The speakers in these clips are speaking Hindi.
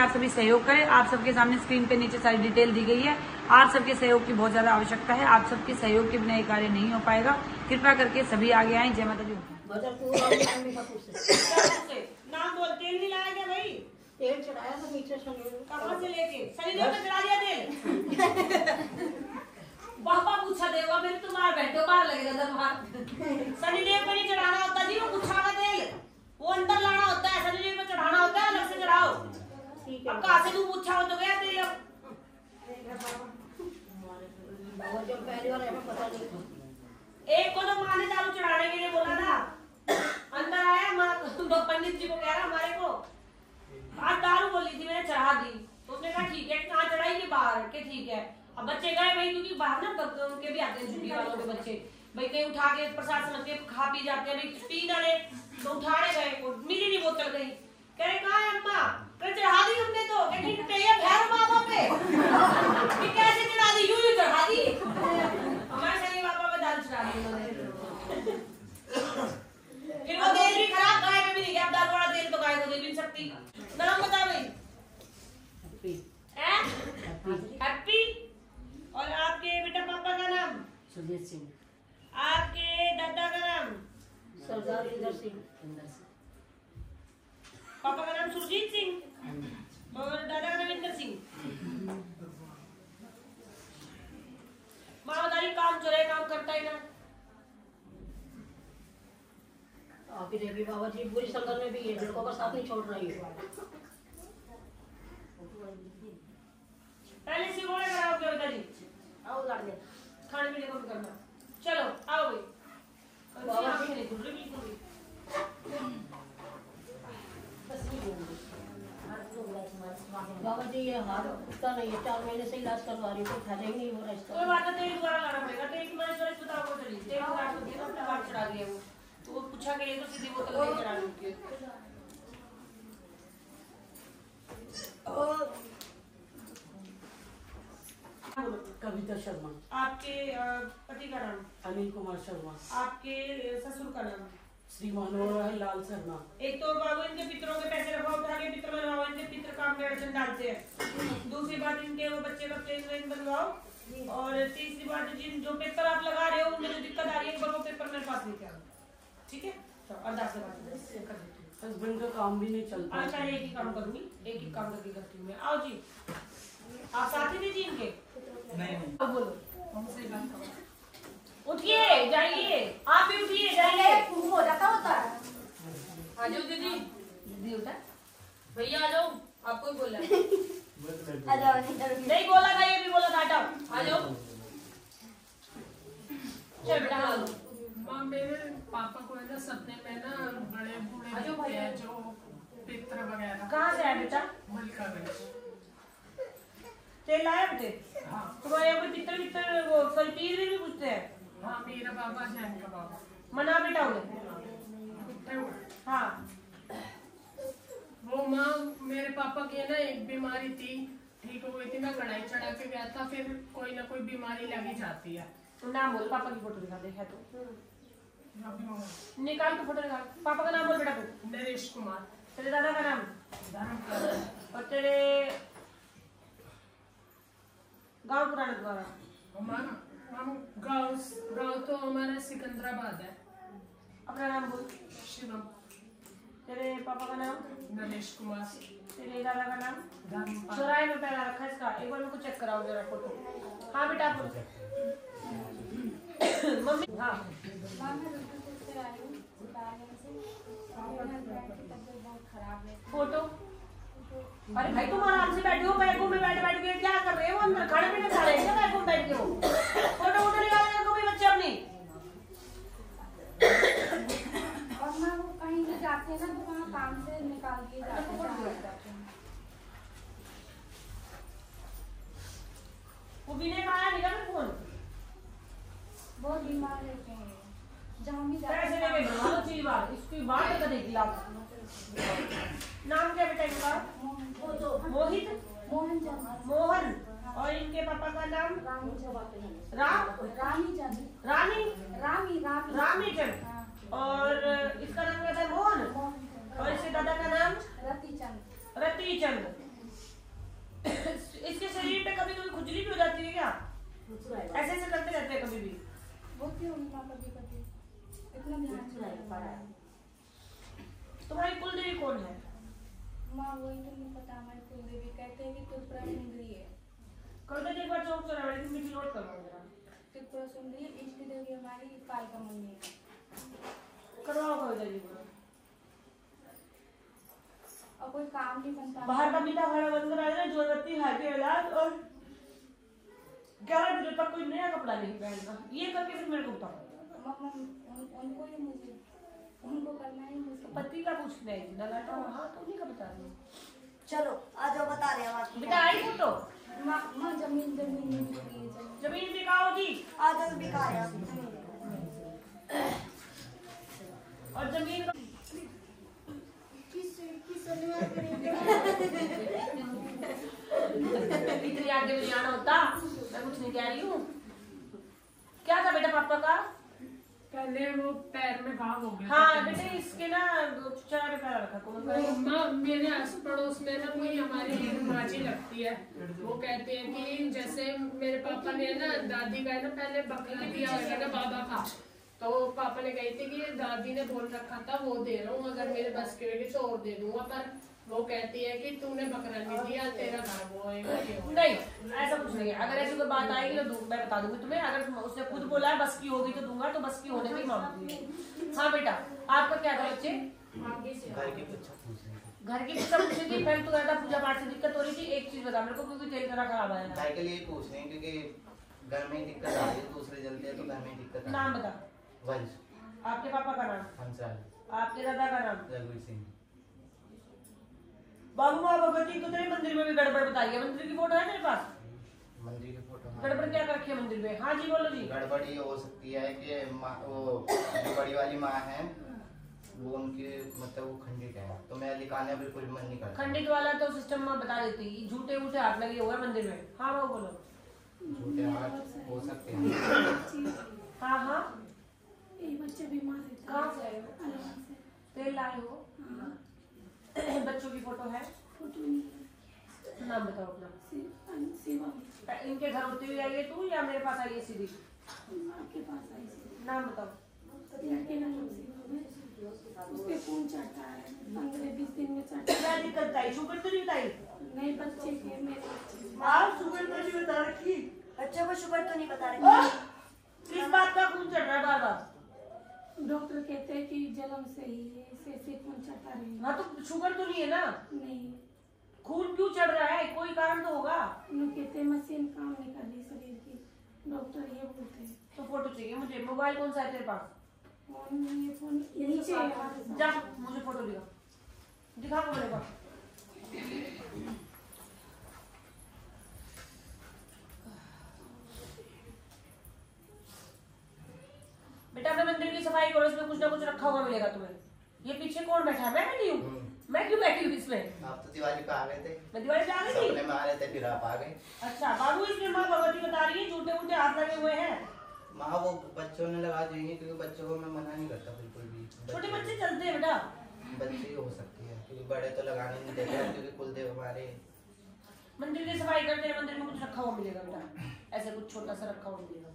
आप सभी सहयोग करें। आप सबके सामने स्क्रीन पे नीचे सारी डिटेल दी गई है। आप सबके सहयोग की बहुत ज़्यादा आवश्यकता है। आप सबके सहयोग के बिना ये कार्य नहीं हो पाएगा। कृपया करके सभी आगे आए। जय माता दी। बजट पूरा निकालने का कुछ नाम बोल तेल नहीं लाया क्या भाई? तेल चढ़ाया था नीचे कहाँ से लेके? शनिदेव में चढ़ा दिया तेल। बाबा पूछा देगा मेरे तुम्हारे बैठो बाहर लगेगा दरबार शनिदेव को नहीं चढ़ाना होता जी वो पूछा का तेल वो अंदर लाना होता है शनिदेव में चढ़ाना होता है अलग से चढ़ाओ ठीक अब कहाँ से तू पूछा हो तो गया तेल अब एक को तो माँ ने दारू चढ़ाने के लिए बोला था। अंदर आया, माँ पंडित जी को कह रहा, हमारे को। आज दारू बोली थी, मैंने चढ़ा दी। तो उसने कहा, ठीक है, कहाँ चढ़ाई के बाहर के ठीक है। अब बच्चे गए भाई, क्योंकि बाहर ना उनके भी आते हैं छुट्टी वालों के बच्चे। भाई, कहीं उठा के प्रसाद समझ खा पी जाते हैं। भाई पी डाले तो उठाने गए मिली नहीं, बोतल गई कह रहे, कहाँ अम्मा कह चढ़ा दी हमने तो कहती पे भैर बाबा पे कि कैसे चढ़ा दी यूँ यूँ चढ़ा दी हमारे शनि बाबा पे दाल चढ़ा दी उन्होंने फिर वो तेल भी खराब गाय में भी नहीं गया अब दाल वाला तेल तो गाय को दे भी नहीं सकती नाम बता भाई हैप्पी और आपके बेटा पापा का नाम सुजीत सिंह। आपके दादा का नाम? सरदार इंदर सिंह। पापा का नाम सुरजीत सिंह? और दादा का नाम इंदर सिंह? माँ बता काम चले काम करता है ना। आप ही देवी बाबा जी बुरी संगत में भी है लड़कों का साथ नहीं छोड़ रही है। पहले सिगोड़े कराओगे बेटा जी आओ गाड़ी खाने पीने को भी करना। चलो आओ भाई। बिल्कुल भी। बाबा जी ये हाथ उठता नहीं है। चार महीने से इलाज करवा रही हूँ फ़ायदा ही नहीं हो रहा कोई बात नहीं दोबारा लाना पड़ेगा। तेल की मालिश वालिश बताओ को चली। तेल दोबारा को दिया अपने बात चढ़ा दिया वो। तो वो पूछा के लिए तो सीधी बोतल नहीं चढ़ा दी कविता शर्मा। आपके पति का नाम? अनिल कुमार शर्मा। आपके ससुर का नाम? श्री मनोहर लाल शर्मा। एक तो बाबू इनके पितरों के पैसे रखा उठा के पितर बनवाओ इनके पितर काम में अड़चन डालते हैं। दूसरी बात इनके वो बच्चे का प्लेन वेन बनवाओ। और तीसरी बात जिन जो पेपर आप लगा रहे हो उनमें जो दिक्कत आ रही है एक बार वो पेपर मेरे पास लेके आओ ठीक है? तो अरदास लगा दो, कर देती हूँ हस्बैंड का काम भी नहीं चलता। अच्छा एक ही काम करूँगी एक ही काम करके करती हूँ मैं। आओ जी। आप साथी थे जी इनके? नहीं नहीं। अब बोलो। उठिए जाइए। आप भी उठिए जाइए। हो जाता होता। है आ जाओ दीदी। दीदी उठा। भैया आ जाओ। आपको ही बोला है। नहीं बोला था ये भी बोला था हटाओ। आ जाओ। चल बेटा आ जाओ। माँ मेरे पापा को है ना सपने में ना बड़े बूढ़े। हैं जो पित्र वगैरह। कहाँ से आया बेटा? मलका गए तेल आया बेटे? हाँ। तुम्हारे यहाँ कोई पित्तर पित्तर वो सॉरी पीर भी पूछते हैं? हाँ मेरा बाबा जैन का बाबा मना बेटा हुए। हाँ वो माँ मेरे पापा की ना एक बीमारी थी ठीक हो गई थी मैं कढ़ाई चढ़ा के गया था फिर कोई ना कोई बीमारी लगी जाती है। नाम बोल पापा की फ़ोटो दिखा दे है तो निकाल तो फ़ोटो निकाल पापा का नाम बोल बेटा नरेश कुमार। तेरे दादा का नाम? और तेरे गाँव पुराना द्वारा. हमारा हम गाँव गाँव तो हमारा सिकंदराबाद है। अपना नाम बोल। शिवम। तेरे पापा का नाम? नरेश कुमार। तेरे दादा का नाम? चौराहे में पहला रखा है इसका। एक बार मेरे को चेक कराओ जरा फ़ोटो हाँ बेटा बोल। मम्मी। हाँ। हूँ है फ़ोटो अरे भाई तुम आराम से बैठे हो बैठो में बैठ बैठ के क्या कर रहे हो अंदर खाने पीने खा रहे हो क्या बैठो में बैठ के हो फ़ोटो वोटो निकाल के रखो भाई बच्चे अपनी और मैं वो कहीं भी जाते हैं ना तो वहाँ काम से निकाल के जाते हैं बाहर जाते हैं वो विनय का आया निकाल फ़ोन बहुत बीमार रहते हैं जहाँ भी पैसे लेके बनवा लो चीज़ बात इसकी बात कभी लाभ नाम क्या बेटा इनका मोहित मोहन। मोहन और इनके पापा का नाम रामी राम रामी चंद रानी रामी रामी रामी और इसका नाम क्या था मोहन मोहन और इसके दादा का नाम रति चंद रति चंद खुजली भी हो जाती है क्या ऐसे ऐसे करते रहते हैं कभी भी होती हूँ माँ कभी कभी इतना ध्यान नहीं रहता है। तुम्हारी कुल देवी कौन है माँ वही तो नहीं पता हमारी कुल देवी हैं कि है। कल तो एक बार चौक चला रही थी मुझे नोट करवाओ जरा त्रिपुरा सुंदरी इष्ट देवी हमारी कालका मम्मी है। करवाओ कविता जी को और कोई काम नहीं बनता। बाहर का मीठा खाना बंद करा देना जोरबत्ती हाथी इलाज और ग्यारह बजे तक कोई नया कपड़ा नहीं पहनना ये करके फिर मेरे को बताओ। उनको ही मुझे उनको करना ही मुझे। पति का पूछ रहे हैं ना लाटा हाँ तो उन्हीं का बता रही हूँ चलो आ जाओ बता रहे हैं हम बेटा आई फ़ोटो? माँ माँ ज़मीन ज़मीन ज़मीन ज़मीन दिखाओ जी। आ जाओ बिका रहे ज़मीन। और ज़मीन का- इतनी आगे में जाना होता मैं कुछ नहीं कह रही हूँ। क्या था बेटा पापा का? पहले वो पैर में घाव हो गया हाँ बेटे इसके ना दो चार पैर रखा कोमल का वो मेरे आस पड़ोस में ना कोई हमारी माजी लगती है। वो कहते हैं कि जैसे मेरे पापा ने ना दादी का है ना पहले बकरा दिया होगा ना बाबा का। तो पापा ने कही थी कि दादी ने बोल रखा था वो दे रहा हूँ अगर मेरे बस के तो और दे दूँगा पर वो कहती है कि तूने बकरा नहीं दिया तेरा घर वो नहीं ऐसा कुछ नहीं है। अगर ऐसी कोई बात आएगी तो मैं बता दूँगी तुम्हें। अगर उसने खुद बोला है बस की होगी तो दूँगा तो बस की होने की मांगती है हाँ बेटा आपका क्या था बच्चे? घर की पूछा पूछ रही थी घर की सब पूछी थी पहले तो कहता पूजा पाठ से दिक्कत हो रही थी एक चीज़ बता मेरे को क्योंकि तेल तरह खराब आया। था घर के लिए पूछ रहे हैं क्योंकि घर में ही दिक्कत आ रही है दूसरे जलते हैं तो घर में ही दिक्कत नाम बता। वंश। आपके पापा का नाम? हंसराज आपके दादा का नाम? रघुवीर सिंह। बाबू माँ भगवती तो तेरे मंदिर में भी गड़बड़ बताई है। मंदिर की फ़ोटो है तेरे पास? मंदिर की फ़ोटो हाँ। गड़बड़ क्या कर रखी है मंदिर में? हाँ जी बोलो जी। गड़बड़ ये हो सकती है कि वो जो बड़ी वाली माँ है वो उनकी मतलब वो खंडित है। तो मैं लिखाने बिल्कुल मन नहीं करता। खंडित वाला तो सिस्टम में बता देती है। झूठे वूठे हाथ लगे हुए मंदिर में। हाँ वो बोलो। झूठे हाथ हो सकते हैं। हाँ हाँ। ये बच्चे बीमार रहते कहाँ से आए हो तेल लाए हो? हाँ। बच्चों की फ़ोटो है? फ़ोटो नहीं नाम बताओ अपना। है। इनके घर होती हुई आई है तू या मेरे पास आई है सीधी? आपके पास आई नाम बताओ। लड़के का नाम सेवा है। उस पे खून चढ़ता है। पंद्रह बीस दिन में चढ़ता क्या दिक्कत आई शुगर तो नहीं बताई? है नए बच्चे के मेरे आप शुगर तो नहीं बता रखी। बच्चों को शुगर तो नहीं बता रहे किस बात का खून चढ़ रहा है बार बार? डॉक्टर कहते हैं कि जन्म से ही है ऐसे ऐसे खून चढ़ता रहेगा हाँ तो शुगर तो नहीं है ना? नहीं। खून क्यों चढ़ रहा है? कोई कारण तो होगा। कहते हैं मशीन काम नहीं कर रही शरीर की। डॉक्टर ये बोलते हैं। तो फ़ोटो चाहिए मुझे। मोबाइल कौन सा है तेरे पास? फ़ोन ये फ़ोन नीचे जा मुझे फ़ोटो दिखा। दिखा को मेरे पास बेटा अपने की इसमें कुछ ना कुछ रखा हुआ मिलेगा तुम्हें। ये पीछे कौन बैठा है? मैं बैठी हूँ। हम्म। मैं क्यों बैठी हूँ इसमें? आप तो दिवाली पे आ गए थे। मैं दिवाली पे आ गई थी? में आ रहे थे फिर आप आ गए। अच्छा बाबू इसमें माँ भगवती बता रही है झूठे वूठे हाथ लगे हुए हैं। माँ वो बच्चों ने लगा देंगे क्योंकि बच्चों को मैं मना नहीं करता बिल्कुल भी। छोटे बच्चे चलते हैं बेटा। बच्चे हो सकती है क्योंकि बड़े तो लगाने नहीं देते हैं, क्योंकि कुलदेव हमारे। मंदिर की सफ़ाई करते हैं मंदिर में कुछ रखा हुआ मिलेगा बेटा। ऐसे कुछ छोटा सा रखा हुआ मिलेगा।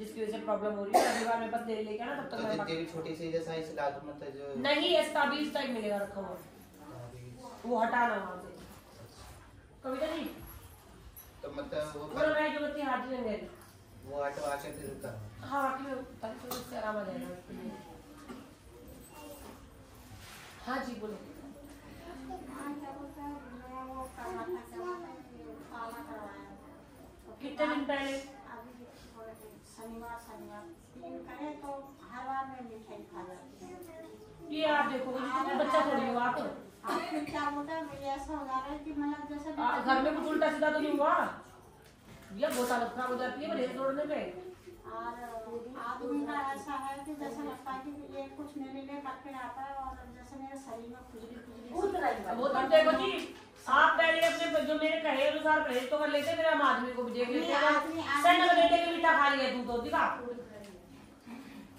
जिसकी वजह से प्रॉब्लम हो रही है रविवार में बस ले लेके आना तब तो तक मैं जितनी भी छोटी सी जैसा इस लादू मतलब जो नहीं ऐसा ताबीज टाइप मिलेगा रखा हुआ। वो हटाना वहाँ से। कविता जी तो मतलब वो मैं जो बत्ती हाथ में मेरी। वो हटवा के फिर उतर हाँ बाकी में ताकि थोड़ा उससे आराम आ जाएगा। हाँ जी बोलो। कितने दिन पहले शनिवार शनिवार दिन करे तो हर बार में मिठाई खा जाती है ये आप देखो जितने बच्चा थोड़ी हो आप आप होता रहा कि घर में कुछ उल्टा सीधा तो नहीं हुआ? ये बहुत हालत खराब हो जाती है रेल तोड़ने और आदमी का ऐसा है कि जैसे लगता है कि ये कुछ मेरे लिए करके आता है और जैसे मेरे शरीर में खुजली खुजली वो तो देखो जी आप पहले अपने जो मेरे कहे अनुसार परहेज तो कर लेते फिर हम आदमी को भी देख लेते हैं। आदमी- सैनक बेटे मीठा खा लिया तू तो दिखा।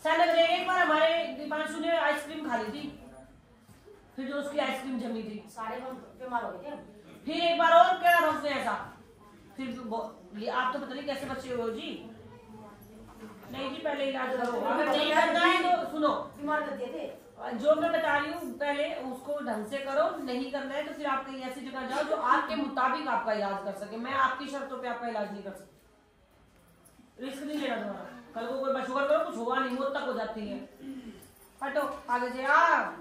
ने एक बार हमारे दीपांशु ने आइसक्रीम खा ली थी। फिर जो उसकी आइसक्रीम जमी थी। सारे हम बीमार हो गए फिर एक बार और क्या उसने ऐसा। फिर तो ये आप तो पता नहीं कैसे बच्चे हो जी। नहीं जी पहले इलाज करो। अगर नहीं करना है तो सुनो। बीमार कर दिए थे। जो मैं बता रही हूँ पहले उसको ढंग से करो। नहीं करना है तो फिर आप कहीं ऐसी जगह जाओ जो आपके मुताबिक आपका इलाज कर सके। मैं आपकी शर्तों पे आपका इलाज नहीं कर सकती। रिस्क नहीं लेना तुम्हारा। कल को कोई शुगर करो, कुछ हुआ नहीं, मौत तक हो जाती है। हटो, आगे से आ।